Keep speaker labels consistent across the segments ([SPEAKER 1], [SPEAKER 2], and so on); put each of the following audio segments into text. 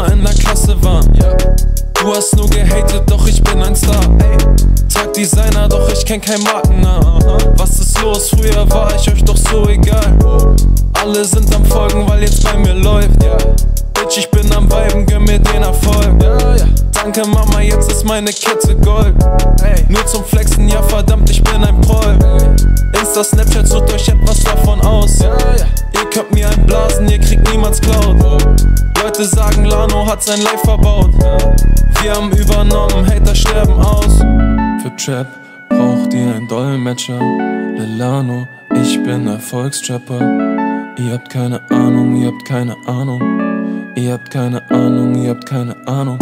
[SPEAKER 1] immer in der Klasse waren. Du hast nur gehatet, doch ich bin ein Star. Tag Designer, doch ich kenn kein Markennamen. Was ist los? Früher war ich euch doch so egal. Alle sind am Folgen, weil jetzt bei mir läuft. Bitch, ich bin am Weiben, gönn mir den Erfolg. Danke Mama, jetzt ist meine Kette Gold. Nur zum Flexen, ja verdammt, ich bin ein Proll. Insta, Snapchat, sucht euch etwas davon aus. Ihr könnt mir einblasen, ihr kriegt niemals Cloud. Leute sagen, Lano hat sein Life verbaut. Wir haben übernommen, Hater sterben aus. Für Trap braucht ihr einen Dolmetscher. Lilano, ich bin Erfolgstrapper. Ihr habt keine Ahnung, ihr habt keine Ahnung. Ihr habt keine Ahnung, ihr habt keine Ahnung.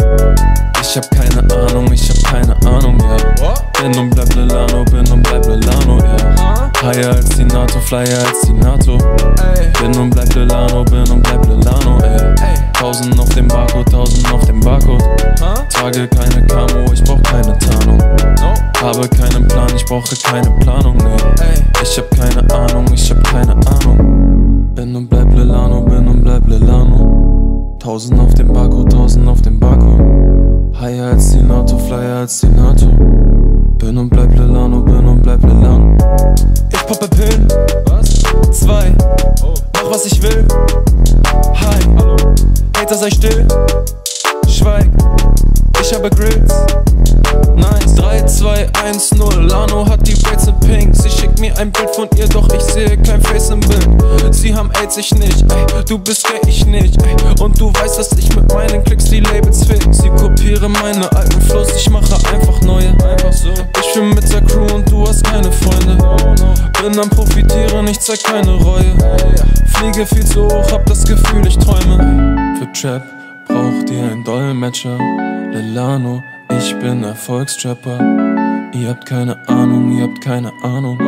[SPEAKER 1] Ich hab keine Ahnung, ich hab keine Ahnung, ja. Bin und bleib Lilano, bin und bleib Lilano, ja. Higher als die NATO, flyer als die NATO. Bin und bleib Lilano, bin und bleib Lilano, ey. Tausend auf dem Barcode, tausend auf dem Barcode. Trage keine Camo, ich brauch keine Tarnung. Habe keinen Plan, ich brauche keine Planung, ne. Ich hab keine Ahnung, ich hab keine Ahnung. Bin und bleib Lilano, bin und bleib Lilano. Tausend auf dem Barcode, tausend auf dem Barcode. Higher als die NATO, flyer als die NATO. Bin und bleib Lilano, bin und bleib Lilano. Ich poppe Pillen, was? Zwei, mach was ich will. Hater sei still, schweig. Ich habe Grills. Nice, 3, 2, 1, 0. Lano hat die Braids in Pink. Sie schickt mir ein Bild von ihr, doch ich sehe kein Face im Bild. Sie haben AIDS, ich nicht, ey. Du bist gay, ich nicht, ey. Und du weißt, dass ich mit meinen Klicks die Labels fick. Sie kopiere meine alten Flows, ich mache einfach neue. Einfach so. Ich bin mit der Crew und du hast keine Freunde. Bin am Profitieren, ich zeig keine Reue. Fliege viel zu hoch, hab das Gefühl, ich träume. Für Trap braucht ihr einen Dolmetscher. Lilano, ich bin Erfolgstrapper. Ihr habt keine Ahnung, ihr habt keine Ahnung.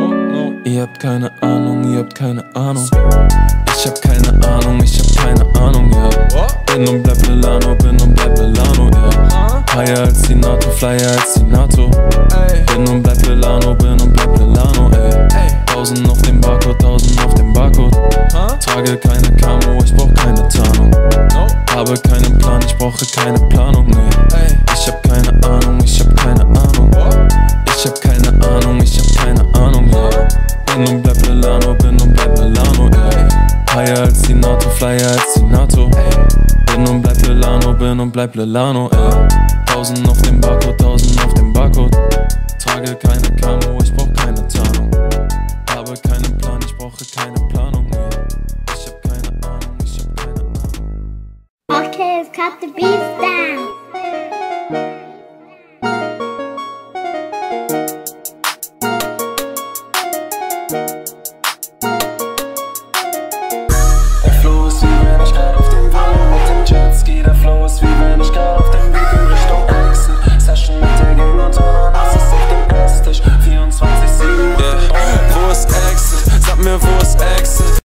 [SPEAKER 1] Ihr habt keine Ahnung, ihr habt keine Ahnung. Ich hab keine Ahnung, ich hab keine Ahnung, ja. Bin und bleib Lilano, bin und bleib Lilano, ja. Higher als die NATO, flyer als die NATO. Bin und bleib Lilano, bin und bleib Lilano, ey. Tausend auf dem Barcode, tausend auf dem Barcode. Trage keine Camo, Habe keinen Plan, ich brauche keine Planung, nee. Ich hab keine Ahnung, ich hab keine Ahnung. Ich hab keine Ahnung, ich hab keine Ahnung, ja. Bin und bleib Lilano, bin und bleib Lilano, ey. Higher als die NATO, flyer als die NATO. Bin und bleib Lilano, bin und bleib Lilano, ey. Tausend auf dem Barcode, tausend auf
[SPEAKER 2] chop the beef down.